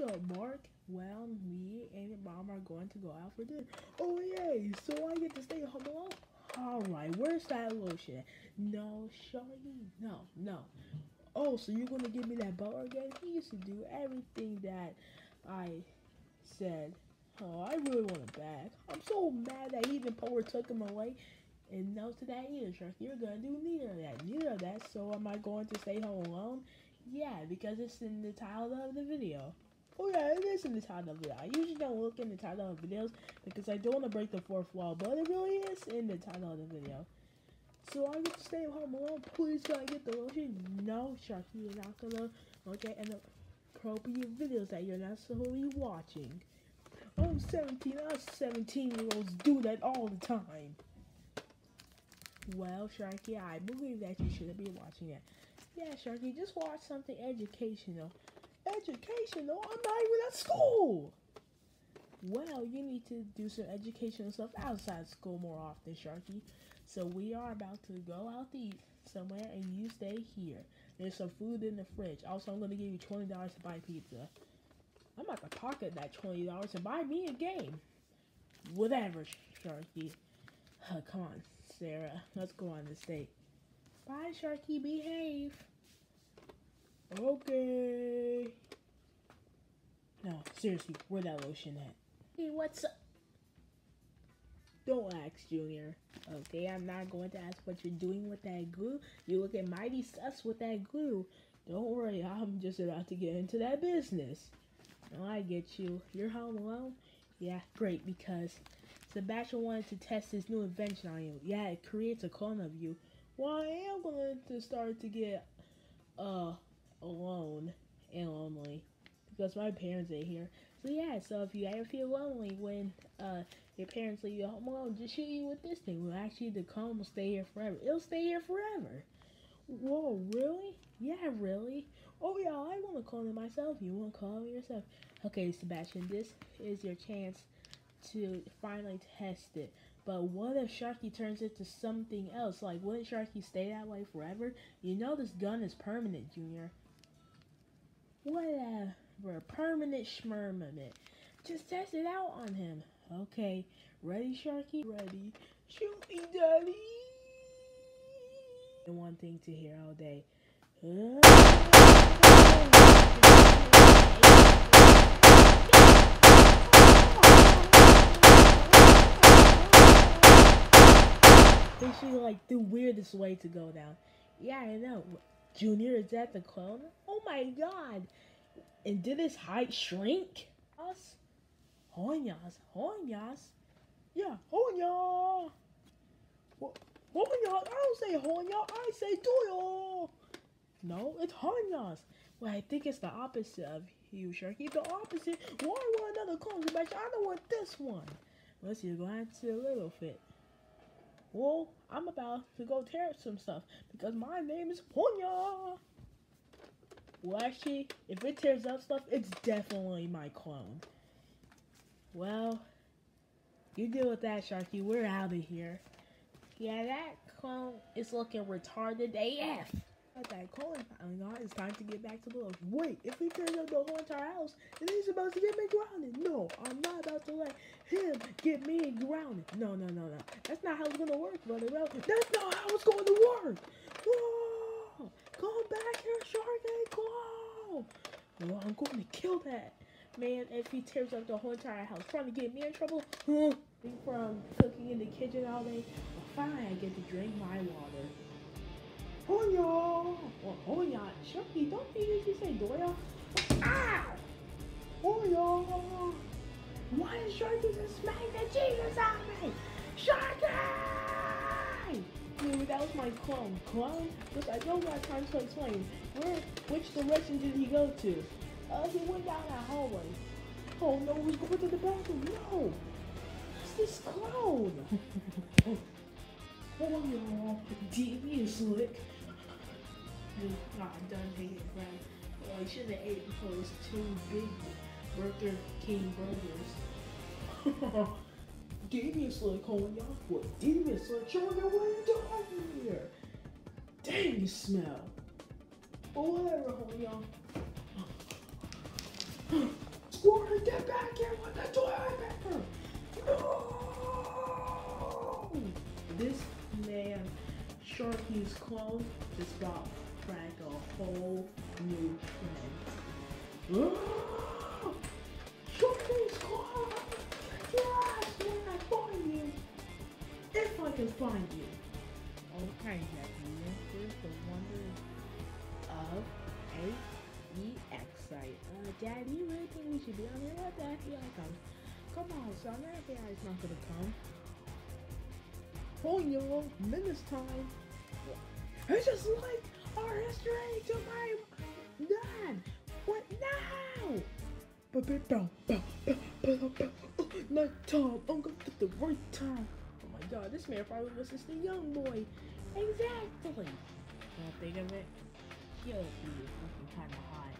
Up, Mark? Well, me and mom are going to go out for dinner. Oh, yay! So I get to stay home alone? Alright, where's that lotion? No, Shawty? No, no. Oh, so you're gonna give me that butler again? He used to do everything that I said. Oh, I really want it back. I'm so mad that even Power took him away. And no to that either, Shark. You're gonna do neither of that. Neither of that. So am I going to stay home alone? Yeah, because it's in the title of the video. Oh yeah, it is in the title of video. I usually don't look in the title of videos because I don't want to break the fourth wall, but it really is in the title of the video. So I get to stay home alone. Please can I get the lotion? No, Sharky, you're not gonna okay and the appropriate videos that you're not be watching. I'm 17, us 17 year olds do that all the time. Well, Sharky, I believe that you shouldn't be watching it. Yeah, Sharky, just watch something educational. Educational? I'm not even at school! Well, you need to do some educational stuff outside school more often, Sharky. So we are about to go out to eat somewhere and you stay here. There's some food in the fridge. Also, I'm going to give you $20 to buy pizza. I'm about to pocket that $20 to buy me a game. Whatever, Sharky. Uh, come on, Sarah. Let's go on this date. Bye, Sharky. Behave. Okay. No, seriously, where that lotion at? Hey, what's up? Don't ask, Junior. Okay, I'm not going to ask what you're doing with that glue. You looking mighty sus with that glue. Don't worry, I'm just about to get into that business. Oh, I get you. You're home alone? Yeah, great, because Sebastian wanted to test his new invention on you. Yeah, it creates a clone of you. Well, I am going to start to get, uh, alone and lonely because my parents ain't here. So yeah, so if you ever feel lonely when uh your parents leave you home alone, just shoot you with this thing. Well, actually, the cone will stay here forever. It'll stay here forever. Whoa, really? Yeah, really? Oh yeah, I want to clone it myself. You want to clone it yourself? Okay, Sebastian, this is your chance to finally test it. But what if Sharky turns into something else? Like, wouldn't Sharky stay that way forever? You know this gun is permanent, Junior. Whatever. Permanent schmermanent. Just test it out on him. Okay. Ready, Sharky? Ready. Shoot me, daddy. And one thing to hear all day. Basically, like the weirdest way to go down. Yeah, I know. Junior, is that the clone? Oh my god! And did his height shrink? Us? Honyas, Honyas? Yeah, Honya! Honya! I don't say Honya, I say Doyo! No, it's Honyas. Well, I think it's the opposite of you, Sharky. The opposite. Why want another clone? I don't want this one. Unless you're going to a little fit. Well, I'm about to go tear up some stuff because my name is Ponya. Well, actually, if it tears up stuff, it's definitely my clone. Well, you deal with that, Sharky. We're out of here. Yeah, that clone is looking retarded AF. That clone. It's time to get back to the loaf. Wait, if he tears up the whole entire house, then he's about to get me grounded. No, I'm not about to let him get me grounded. No, no, no, no. That's not how it's gonna work, brother. That's not how it's going to work. Whoa! Come back here, Sharky. Go! Oh, I'm going to kill that man if he tears up the whole entire house, trying to get me in trouble. From cooking in the kitchen all day, fine, I get to drink my water. Honya! Or Honya. Sharky, don't you usually say Doya? Ah! Honya! Why is Sharky just smack the Jesus out of me? Sharky! Dude, that was my clone. Clone? Look, I don't got time to explain. Where, which direction did he go to? Uh, he went down that hallway. Oh no, he's going to the bathroom. No! It's this clown! oh no, devious slick. Nah, I'm done hating crap. Well, I should have ate before it's two big Burger King burgers. devious slick, homie, y'all. What devious slick? Showing your way down here. Dang, you smell. Or whatever, homie, y'all. Sharky, get back here with the toilet paper! No! This man, Sharky's clone, just got crack a whole new friend. Sharky's clone! Yes, when I find you! If I can find you! Okay, Jackie, this is the wonders of AEX site. Uh, Dad, you really think we should be on here? What the FBI comes? Come on, son, the FBI is not gonna come. Oh, yo, minutes time. It's just like our history oh to my dad. What now? Bow. Oh, Night time, I'm gonna get the right time. Oh my god, this man probably was just a young boy. Exactly. Well, think of it. She'll be kind of hot.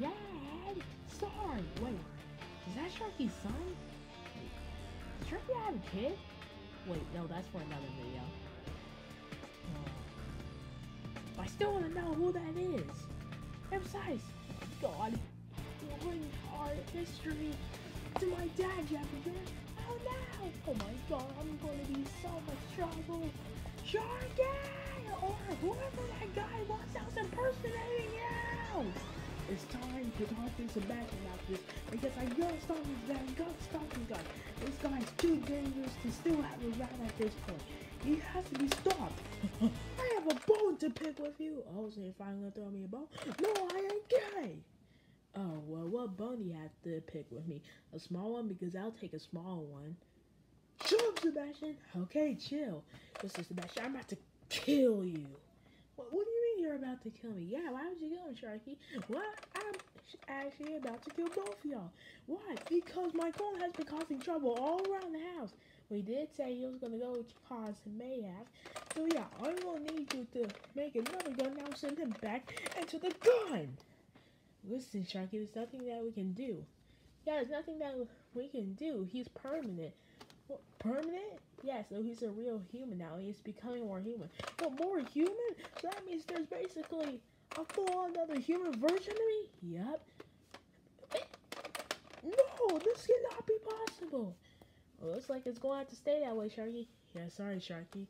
Dad, sorry. Wait, is that Sharky's son? Wait, Sharky have a kid? Wait, no, that's for another video. I still want to know who that is. And besides, God, you're bringing history to my dad, Jackie. Oh no! Oh my God, I'm to be so much trouble. Sharky! Or whoever that guy was that was impersonating you! It's time to talk to Sebastian about this because I gotta stop this guy. Gotta stop this guy. This guy's too dangerous to still have around at this point. He has to be stopped. I have a bone to pick with you. Oh, so you're finally gonna throw me a bone? No, I ain't gay. Oh, well, what bone do you have to pick with me? A small one? Because I'll take a small one. Shut up, Sebastian. Okay, chill. Listen, Sebastian, I'm about to kill you. What, what do you mean you're about to kill me? Yeah, why would you kill me, Sharky? Well, I'm actually about to kill both of y'all. Why? Because my clone has been causing trouble all around the house. We did say he was gonna go cause mayhem. So yeah, I'm gonna need you to make another gun. Now send him back into the gun. Listen, Sharky, there's nothing that we can do. Yeah, there's nothing that we can do. He's permanent. What, permanent? Yeah, so he's a real human now. He's becoming more human. But more human? So that means there's basically a full another human version of me? Yep. No, this cannot be possible. Well, looks like it's going to have to stay that way, Sharky. Yeah, sorry, Sharky.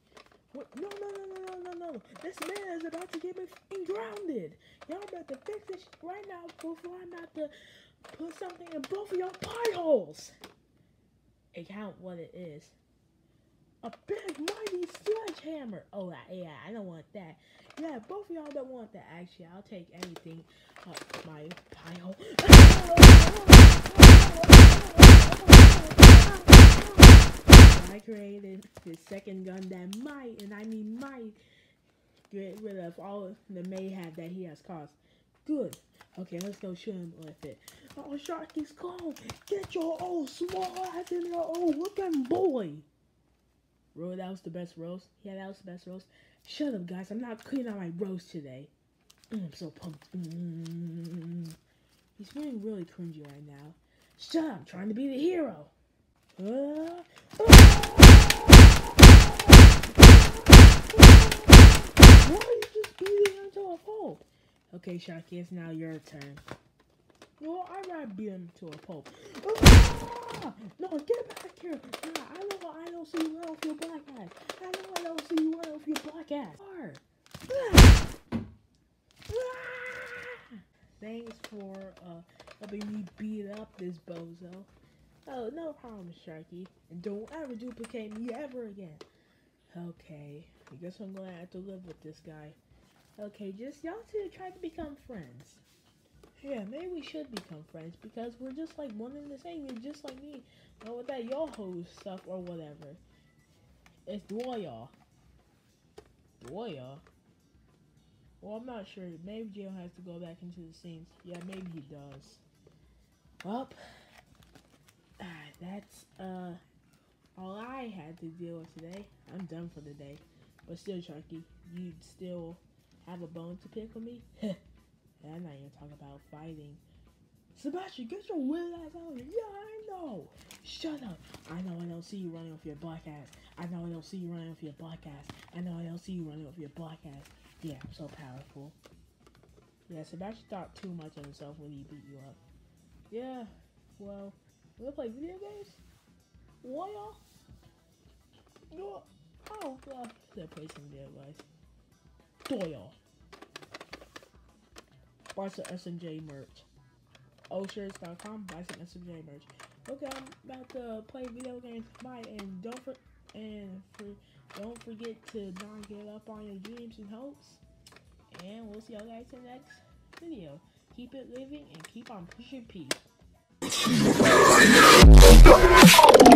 What? No, no, no, no, no, no, no. This man is about to get me grounded. Y'all to fix this right now before I'm about to put something in both of y'all pie holes. And count what it is. A big mighty sledgehammer. Oh, yeah, I don't want that. Yeah, both of y'all don't want that. Actually, I'll take anything. Uh, my pie hole. Created the second gun that might, and I mean might, get rid of all the mayhem that he has caused. Good. Okay, let's go shoot him with it. Oh, Sharky's gone. Get your old small ass in there, old looking boy. Bro, that was the best roast. Yeah, that was the best roast. Shut up, guys. I'm not cleaning out my roast today. Mm, I'm so pumped. Mm. He's feeling really cringy right now. Shut up. I'm trying to be the hero. Why are you just beating him to a pulp? Okay, Sharky, it's now your turn. No, I gotta beat him to a pulp. Ah! No, get back here. Nah, I know I don't see you run with your black ass. I know I don't see you run with your black ass. Ah! Thanks for uh helping me beat up this bozo. Oh, no problem, Sharky. And don't ever duplicate me ever again. Okay, I guess I'm gonna have to live with this guy. Okay, just y'all two try to become friends. Yeah, maybe we should become friends because we're just like one and the same. You're just like me. Not with that y'all hoes stuff or whatever. It's Dwoya. Dwoya? Well, I'm not sure. Maybe Jill has to go back into the scenes. Yeah, maybe he does. Well, that's uh all I had to deal with today. I'm done for the day. But still, Sharky, you'd still have a bone to pick with me? and I'm not even talking about fighting. Sebastian, get your weird ass out of here. Yeah, I know. Shut up. I know I don't see you running off your black ass. I know I don't see you running off your black ass. I know I don't see you running with your black ass. Yeah, I'm so powerful. Yeah, Sebastian thought too much of himself when he beat you up. Yeah, Well, we play video games? What y'all? Yo, oh god, let's play some video guys. Doyle. Buy some SMJ merch. Oshirts.com, buy some SMJ merch. Okay, I'm about to play video games. Bye, and don't for and for don't forget to not give up on your dreams and hopes. And we'll see y'all guys in the next video. Keep it living and keep on pushing peace. Oh.